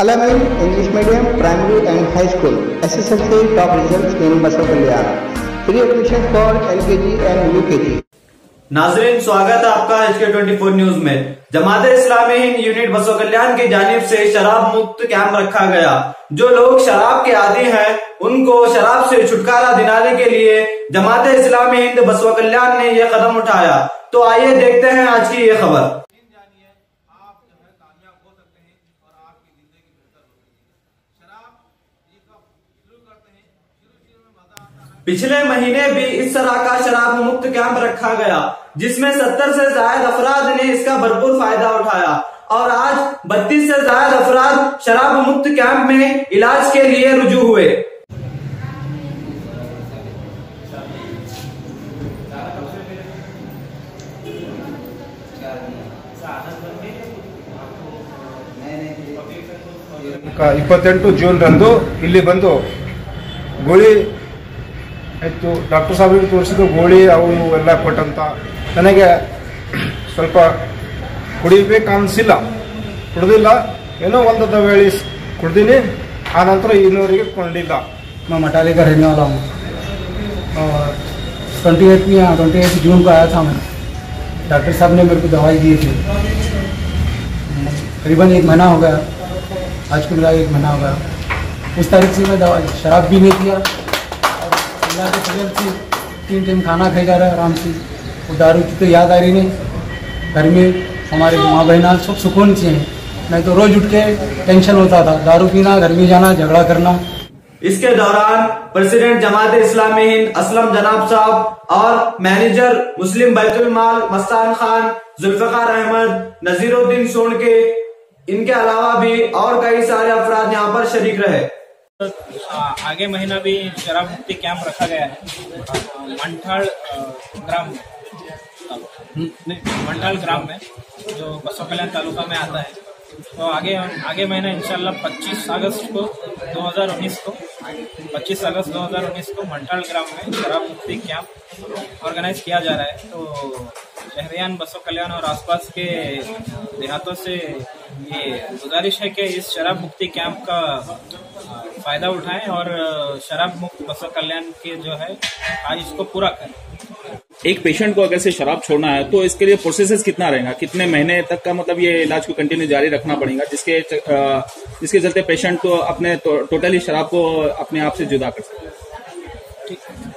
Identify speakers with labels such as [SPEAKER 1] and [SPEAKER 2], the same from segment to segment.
[SPEAKER 1] Eleven English medium, primary and high school S S L C top result in best of India free admission for L K G and you के जी
[SPEAKER 2] नाजरीन, स्वागत है आपका H के twenty four news में। जमात Islami Hind unit बसो कल्याण की जानिब से शराब मुक्त कैंप रखा गया। जो लोग शराब के आदि हैं, उनको शराब से छुटकारा दिलाने के लिए जमात इस्लामी हिंद बसो कल्याण ने यह कदम उठाया। तो आइए देखते हैं आज की ये खबर
[SPEAKER 3] जानिए आप जो है कामयाब हो सकते हैं और आपकी ज़िंदगी बेहतर हो सकती है शराब ये कब शुरू करते हैं शुरू शुरू में मज़ा आता है
[SPEAKER 2] पिछले महीने भी इस तरह का शराब मुक्त कैंप रखा गया जिसमें 70 से ज्यादा अफराद ने इसका भरपूर फायदा उठाया और आज 32 से ज्यादा अफराद शराब मुक्त कैंप में इलाज के लिए रुजू हुए
[SPEAKER 4] ಕ- ಇಪ್ಪತ್ತೆಂಟು ಜೂನ್ ರಂದು ಇಲ್ಲಿ ಬಂದು ಗೋಳಿ ಆಯಿತು ಡಾಕ್ಟರ್ ಸಾಹೇಬ್ರಿಗೆ ತೋರಿಸಿದ್ದು ಗೋಳಿ ಅವು ಇವು ಎಲ್ಲ ಕೊಟ್ಟಂತ ನನಗೆ ಸ್ವಲ್ಪ ಕುಡಿಬೇಕು ಅನಿಸಿಲ್ಲ ಕುಡ್ದಿಲ್ಲ ಏನೋ ಒಂದು ವೇಳೆ ಕುಡ್ದೀನಿ ಆ ನಂತರ ಇನ್ನೂರಿಗೆ ಕೊಂಡಿಲ್ಲ
[SPEAKER 5] मैं मटाले का रहने वाला हूँ और ट्वेंटी एट में ट्वेंटी एट जून को आया था मैं डॉक्टर साहब ने मेरे को दवाई दी थी करीबन एक महीना हो गया आज को मिला एक महीना हो गया उस तारीख से मैं दवाई शराब भी नहीं किया और अल्लाह के फजल से तीन टाइम खाना खाई जा रहा है आराम से। वो दारू की तो याद आ रही नहीं। घर में हमारे माँ बहना सब सुकून से हैं। नहीं तो रोज उठ के टेंशन होता था, दारू पीना, घर में जाना, झगड़ा करना।
[SPEAKER 2] इसके दौरान प्रेसिडेंट जमात इस्लामी हिंद असलम जनाब साहब और मैनेजर मुस्लिम बैतुल माल मस्तान खान, जुल्फकार अहमद, नजीरुद्दीन सोनके, इनके अलावा भी और कई सारे अफराद यहाँ पर शरीक रहे।
[SPEAKER 6] आगे महीना भी शराब मुक्ति कैंप रखा गया है। मंठाल ग्राम में। नहीं, मंठाल ग्राम में जो बसो कल्याण तालुका में आता है। तो आगे आगे महीना इंशाल्लाह 25 अगस्त को 2019 को 25 अगस्त 2019 को मंठाल ग्राम में शराब मुक्ति कैंप ऑर्गेनाइज किया जा रहा है। तो शहरियान बसो कल्याण और आसपास के देहातों से ये गुजारिश है कि इस शराब मुक्ति कैंप का फ़ायदा उठाएँ और शराब मुक्त बसो कल्याण के जो है आज इसको पूरा करें।
[SPEAKER 7] एक पेशेंट को अगर से शराब छोड़ना है तो इसके लिए प्रोसेस कितना रहेगा? कितने महीने तक का मतलब ये इलाज को कंटिन्यू जारी रखना पड़ेगा जिसके जिसके चलते पेशेंट को अपने तो, टोटली शराब को अपने आप से जुदा कर सकते हैं।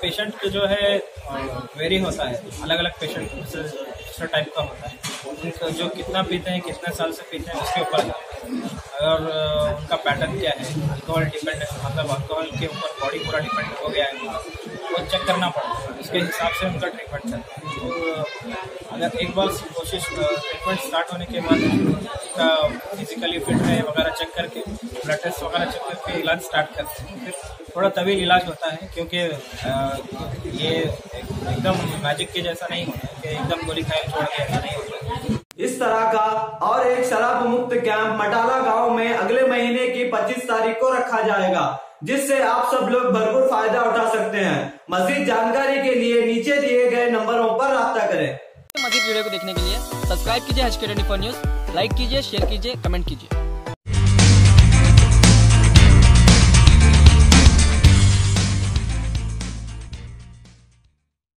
[SPEAKER 6] पेशेंट के जो है वेरी होता है। अलग अलग पेशेंट दूसरे टाइप का होता है। जो कितना पीते हैं, कितने साल से पीते हैं, उसके ऊपर अगर उनका पैटर्न क्या है अल्कोहल डिपेंडेंस मतलब अल्कोहल के ऊपर बॉडी पूरा डिपेंड हो गया है, वो चेक करना पड़ता है। उसके हिसाब से उनका ट्रीटमेंट चलता है। तो अगर एक बार कोशिश ट्रीटमेंट स्टार्ट होने के बाद उनका फिजिकली फिट है वगैरह चेक करके ब्लड टेस्ट वगैरह चेक करके इलाज स्टार्ट करते हैं। फिर थोड़ा तवील इलाज होता है, क्योंकि ये एकदम मैजिक के जैसा नहीं होता है कि एकदम गोली खाए छोड़ के ऐसा नहीं होता
[SPEAKER 2] इस तरह का और एक शराब मुक्त कैंप मटाला गाँव में अगले महीने की 25 तारीख को रखा जाएगा जिससे आप सब लोग भरपूर फ़ायदा उठा सकते हैं। मजीद जानकारी के लिए नीचे दिए गए नंबरों पर रब्ता करें।
[SPEAKER 8] मजीद वीडियो को देखने के लिए सब्सक्राइब कीजिए के न्यूज़ लाइक कीजिए शेयर कीजिए कमेंट कीजिए।